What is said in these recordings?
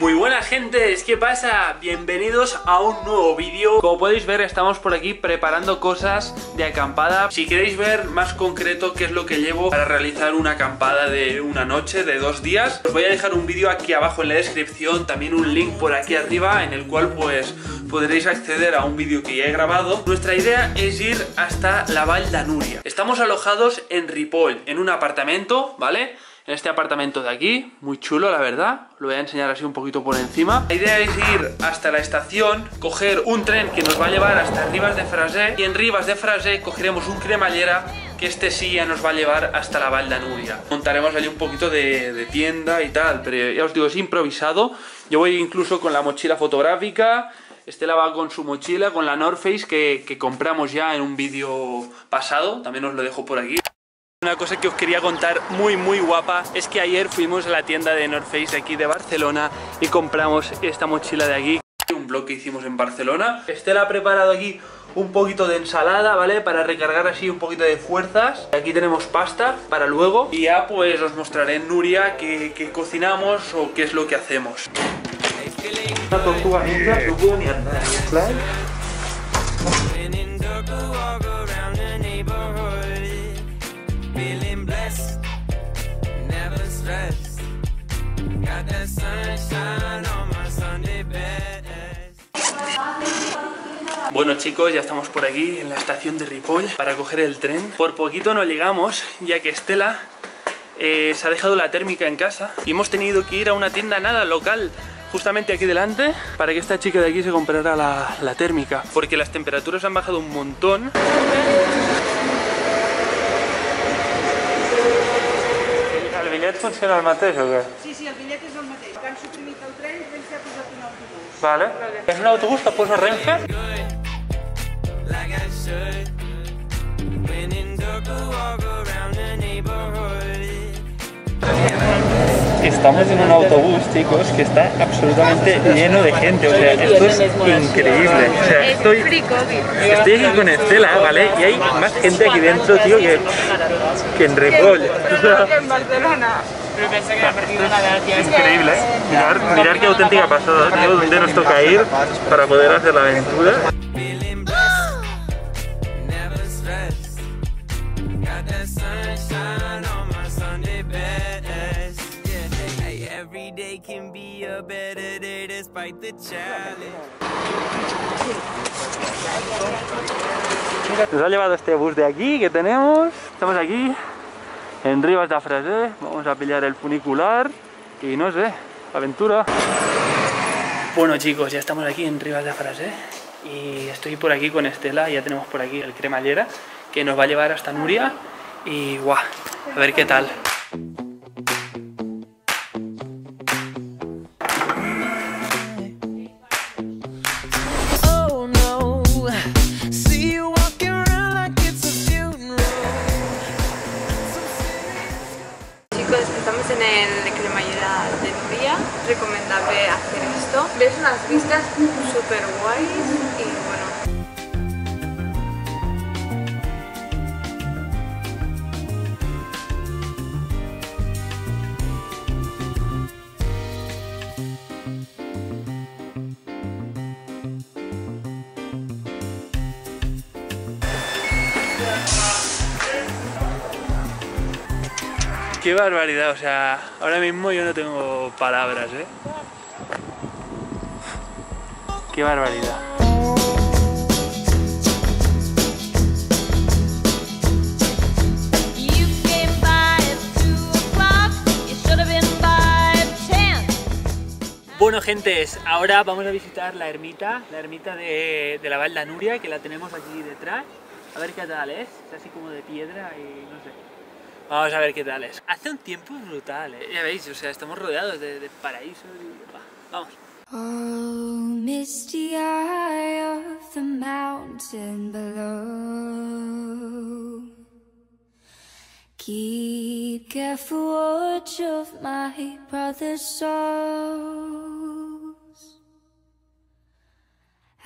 Muy buenas gentes, ¿qué pasa? Bienvenidos a un nuevo vídeo Como podéis ver estamos por aquí preparando cosas de acampada Si queréis ver más concreto qué es lo que llevo para realizar una acampada de una noche, de dos días Os voy a dejar un vídeo aquí abajo en la descripción También un link por aquí arriba en el cual pues podréis acceder a un vídeo que ya he grabado Nuestra idea es ir hasta la Val Nuria Estamos alojados en Ripoll, en un apartamento, ¿vale? En este apartamento de aquí, muy chulo la verdad, lo voy a enseñar así un poquito por encima. La idea es ir hasta la estación, coger un tren que nos va a llevar hasta Rivas de Frasé y en Rivas de Frasé cogeremos un cremallera que este sí ya nos va a llevar hasta la Val Nuria. Montaremos allí un poquito de, tienda y tal, pero ya os digo, es improvisado. Yo voy incluso con la mochila fotográfica, Estela va con su mochila, con la North que, que compramos ya en un vídeo pasado, también os lo dejo por aquí. Una cosa que os quería contar muy muy guapa es que ayer fuimos a la tienda de North Face aquí de Barcelona y compramos esta mochila de aquí. Un blog que hicimos en Barcelona. Estela ha preparado aquí un poquito de ensalada, ¿vale? Para recargar así un poquito de fuerzas. Aquí tenemos pasta para luego. Y ya pues os mostraré en Nuria qué, cocinamos o qué es lo que hacemos Bueno chicos, ya estamos por aquí en la estación de Ripoll para coger el tren. Por poquito no llegamos, ya que Estela eh, se ha dejado la térmica en casa y hemos tenido que ir a una tienda nada local justamente aquí delante para que esta chica de aquí se comprara la, la térmica porque las temperaturas han bajado un montón bitllet funciona el mateix o què? Sí, sí, el bitllet és el mateix. Que han suprimit el tren, Renfe ha posat un autobús. Vale. És un autobús que posa Renfe? Estamos en un autobús, chicos, que está absolutamente lleno de gente. O sea, esto es increíble. O sea, estoy, estoy aquí con Estela, ¿vale? Y hay más gente aquí dentro, tío, que, que en Ripoll. en Barcelona. Increíble, ¿eh? Mirar, mirar qué auténtica pasada, tío, dónde nos toca ir para poder hacer la aventura. Nos ha llevado este bus de aquí que tenemos. Estamos aquí en Rivas de Frasé. Vamos a pillar el funicular y no sé, aventura. Bueno chicos, ya estamos aquí en Rivas de Frasé y estoy por aquí con Estela. Ya tenemos por aquí el cremallera que nos va a llevar hasta Nuria y guau, a ver qué tal. Vistas súper guays y bueno, Qué barbaridad, o sea, ahora mismo yo no tengo palabras, ¿eh? Qué barbaridad. Bueno gentes, ahora vamos a visitar la ermita, la ermita de, de la Valda Nuria, que la tenemos aquí detrás. A ver qué tal es, es así como de piedra y no sé. Vamos a ver qué tal es. Hace un tiempo brutal, ¿eh? ya veis, o sea, estamos rodeados de, de paraíso y... vamos. Oh, misty eye of the mountain below Keep careful watch of my brother's souls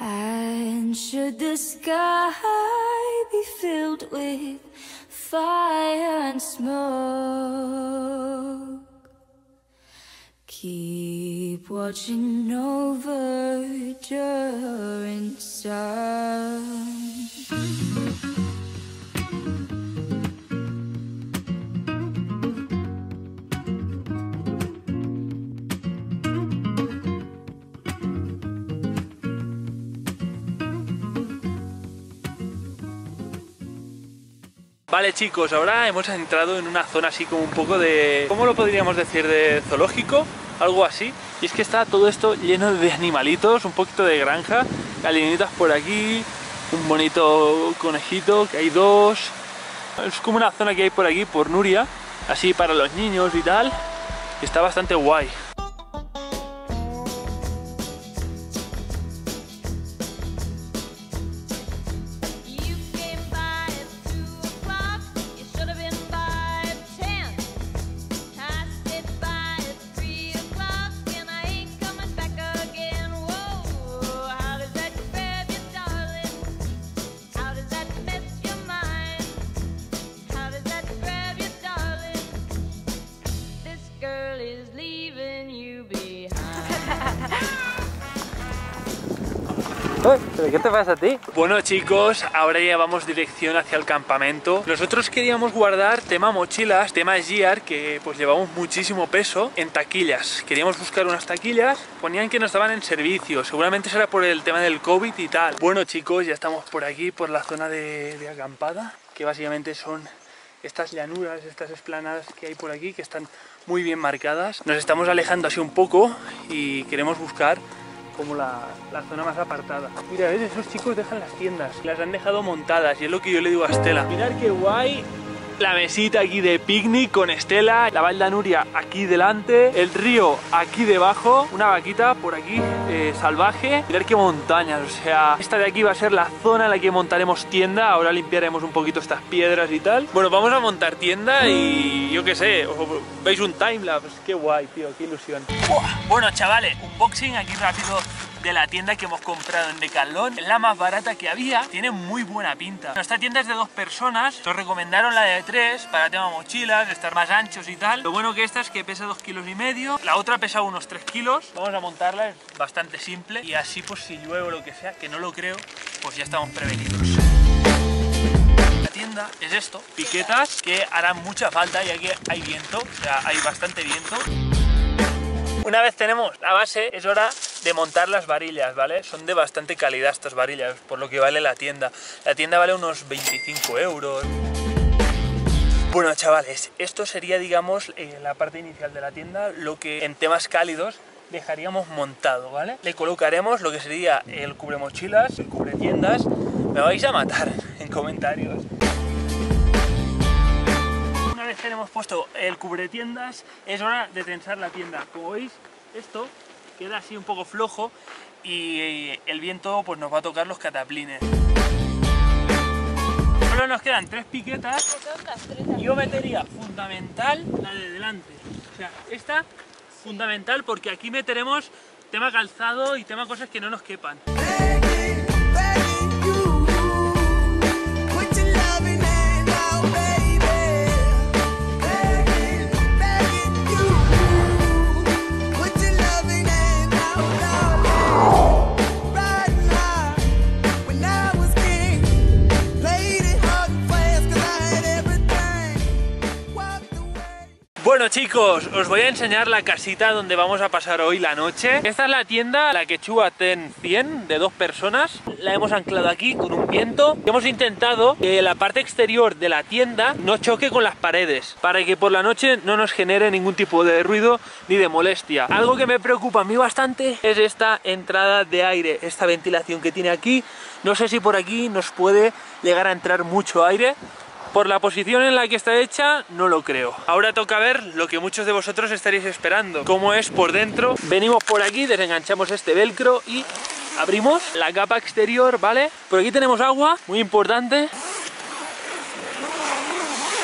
And should the sky be filled with fire and smoke. Keep watching. Vale chicos, ahora hemos entrado en una zona así como un poco de... ¿Cómo lo podríamos decir? ¿De zoológico? Algo así. Y es que está todo esto lleno de animalitos, un poquito de granja, gallinitas por aquí, un bonito conejito, que hay dos... Es como una zona que hay por aquí, por Nuria, así para los niños y tal. Está bastante guay. ¿Qué te pasa a ti? Bueno chicos, ahora ya vamos dirección hacia el campamento. Nosotros queríamos guardar tema mochilas, tema gear, que pues llevamos muchísimo peso en taquillas. Queríamos buscar unas taquillas, ponían que no estaban en servicio, seguramente será por el tema del COVID y tal. Bueno chicos, ya estamos por aquí, por la zona de, de acampada, que básicamente son estas llanuras, estas esplanadas que hay por aquí, que están muy bien marcadas. Nos estamos alejando así un poco y queremos buscar como la, la zona más apartada. Mira, ¿ves? Esos chicos dejan las tiendas, las han dejado montadas y es lo que yo le digo a Estela. Mirad qué guay la mesita aquí de picnic con Estela, la Valda Nuria aquí delante, el río aquí debajo, una vaquita por aquí eh, salvaje. Mirad qué montañas, o sea, esta de aquí va a ser la zona en la que montaremos tienda. Ahora limpiaremos un poquito estas piedras y tal. Bueno, vamos a montar tienda y yo qué sé, veis un timelapse, qué guay, tío, qué ilusión. Bueno, chavales, unboxing aquí rápido de la tienda que hemos comprado en Decathlon. La más barata que había, tiene muy buena pinta. Esta tienda es de dos personas, nos recomendaron la de tres para tema mochilas, estar más anchos y tal. Lo bueno que esta es que pesa dos kilos y medio, la otra pesa unos 3 kilos. Vamos a montarla, es bastante simple y así pues si llueve o lo que sea, que no lo creo, pues ya estamos prevenidos. La tienda es esto, piquetas que harán mucha falta ya que hay viento, o sea, hay bastante viento. Una vez tenemos la base, es hora de montar las varillas, ¿vale? Son de bastante calidad estas varillas, por lo que vale la tienda. La tienda vale unos 25 euros. Bueno, chavales, esto sería, digamos, eh, la parte inicial de la tienda, lo que en temas cálidos dejaríamos montado, ¿vale? Le colocaremos lo que sería el cubremochilas, el cubretiendas. Me vais a matar en comentarios. Una vez tenemos puesto el cubretiendas, es hora de tensar la tienda. Como veis, esto queda así un poco flojo y el viento pues nos va a tocar los cataplines. Solo nos quedan tres piquetas. Yo metería fundamental la de delante. O sea, esta fundamental porque aquí meteremos tema calzado y tema cosas que no nos quepan. Bueno chicos, os voy a enseñar la casita donde vamos a pasar hoy la noche. Esta es la tienda, la Quechua Ten 100, de dos personas. La hemos anclado aquí con un viento. Hemos intentado que la parte exterior de la tienda no choque con las paredes, para que por la noche no nos genere ningún tipo de ruido ni de molestia. Algo que me preocupa a mí bastante es esta entrada de aire, esta ventilación que tiene aquí. No sé si por aquí nos puede llegar a entrar mucho aire, por la posición en la que está hecha, no lo creo. Ahora toca ver lo que muchos de vosotros estaréis esperando. Cómo es por dentro. Venimos por aquí, desenganchamos este velcro y abrimos la capa exterior, ¿vale? Por aquí tenemos agua, muy importante.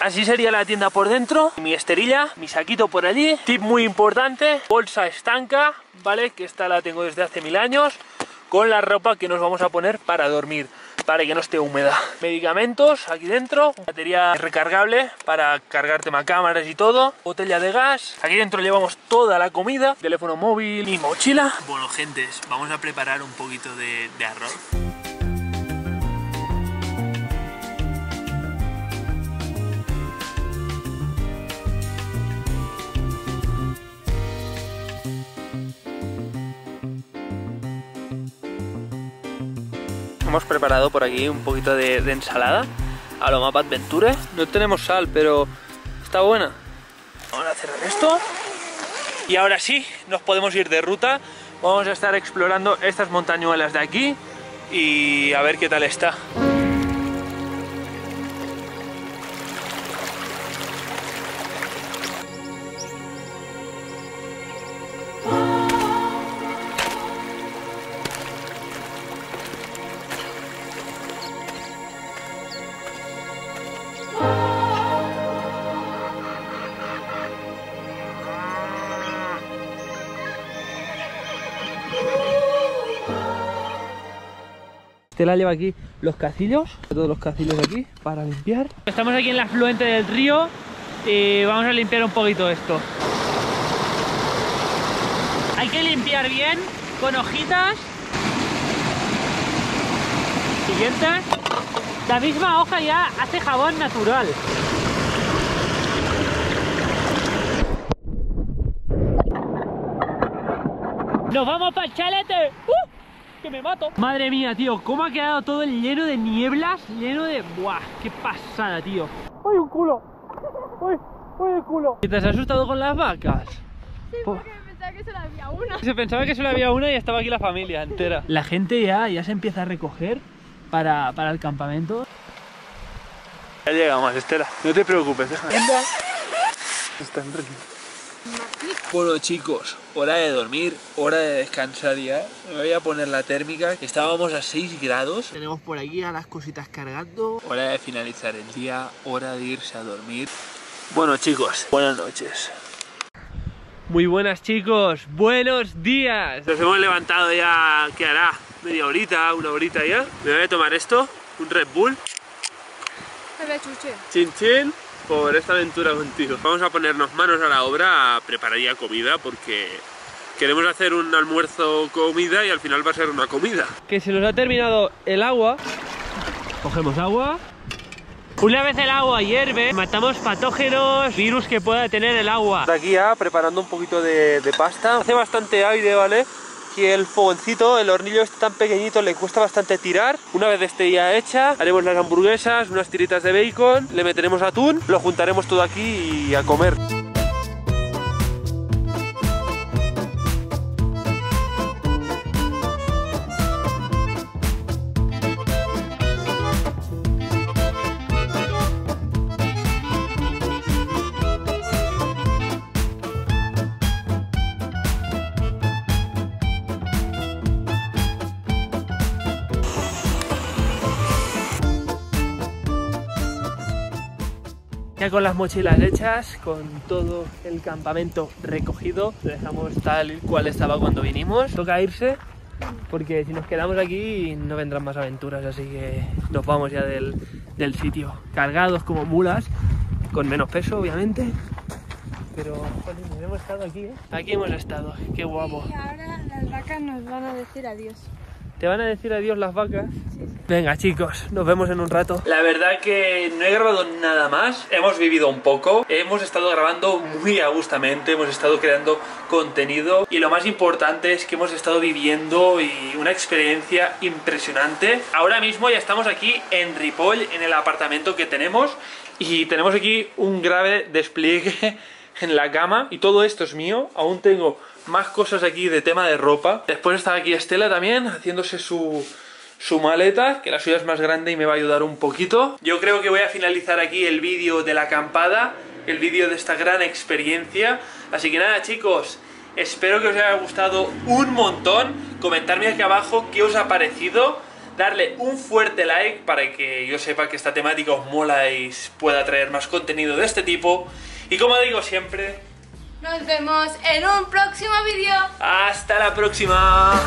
Así sería la tienda por dentro. Mi esterilla, mi saquito por allí. Tip muy importante, bolsa estanca, ¿vale? Que esta la tengo desde hace mil años. Con la ropa que nos vamos a poner para dormir. para que no esté húmeda. Medicamentos aquí dentro, batería recargable para cargarte más cámaras y todo, botella de gas. Aquí dentro llevamos toda la comida, teléfono móvil y mochila. Bueno, gentes, vamos a preparar un poquito de arroz. Hemos preparado por aquí un poquito de, de ensalada a lo Mapa Adventure. No tenemos sal, pero está buena. Vamos a cerrar esto. Y ahora sí, nos podemos ir de ruta. Vamos a estar explorando estas montañuelas de aquí y a ver qué tal está. Estela lleva aquí los cacillos, todos los cacillos aquí para limpiar. Estamos aquí en la afluente del río y vamos a limpiar un poquito esto. Hay que limpiar bien con hojitas. Siguiente. La misma hoja ya hace jabón natural. ¡Nos vamos para el chalete! ¡Uh! ¡Que me mato! Madre mía, tío, cómo ha quedado todo lleno de nieblas, lleno de... ¡Buah! ¡Qué pasada, tío! ¡Ay, un culo! ¡Ay, ay, el culo! ¿Y te has asustado con las vacas? Sí, Porque pensaba que solo había una. Se pensaba que solo había una y estaba aquí la familia entera. La gente ya, ya se empieza a recoger para, para el campamento. Ya llegamos, Estela. No te preocupes, déjame. Está en. Bueno chicos, hora de dormir, hora de descansar ya. Me voy a poner la térmica, estábamos a 6 grados. Tenemos por aquí a las cositas cargando. Hora de finalizar el día, hora de irse a dormir. Bueno chicos, buenas noches. Muy buenas chicos, buenos días. Nos hemos levantado ya, ¿qué hará? Media horita, una horita ya. Me voy a tomar esto, un Red Bull. Chuche. Chin chin por esta aventura contigo. Vamos a ponernos manos a la obra a preparar ya comida porque queremos hacer un almuerzo comida y al final va a ser una comida. Que se nos ha terminado el agua. Cogemos agua. Una vez el agua hierve, matamos patógenos, virus que pueda tener el agua. Aquí ya preparando un poquito de, de pasta. Hace bastante aire, ¿vale? Y el fogoncito, el hornillo es tan pequeñito, le cuesta bastante tirar. Una vez esté ya hecha, haremos las hamburguesas, unas tiritas de bacon, le meteremos atún, lo juntaremos todo aquí y a comer. Con las mochilas hechas, con todo el campamento recogido, lo dejamos tal cual estaba cuando vinimos. Toca irse, porque si nos quedamos aquí no vendrán más aventuras, así que nos vamos ya del, del sitio. Cargados como mulas, con menos peso obviamente, pero jolín, hemos estado aquí, ¿eh? Aquí hemos estado, qué guapo. Y ahora las vacas nos van a decir adiós. ¿Te van a decir adiós las vacas? Venga chicos, nos vemos en un rato. La verdad que no he grabado nada más, hemos vivido un poco, hemos estado grabando muy a gustamente, hemos estado creando contenido y lo más importante es que hemos estado viviendo y una experiencia impresionante. Ahora mismo ya estamos aquí en Ripoll, en el apartamento que tenemos y tenemos aquí un grave despliegue en la cama y todo esto es mío, aún tengo más cosas aquí de tema de ropa. Después está aquí Estela también haciéndose su, su maleta, que la suya es más grande y me va a ayudar un poquito. Yo creo que voy a finalizar aquí el vídeo de la acampada, el vídeo de esta gran experiencia. Así que nada chicos, espero que os haya gustado un montón. Comentadme aquí abajo qué os ha parecido. Darle un fuerte like para que yo sepa que esta temática os mola y pueda traer más contenido de este tipo. Y como digo siempre, Nos vemos en un próximo vídeo. hasta la próxima.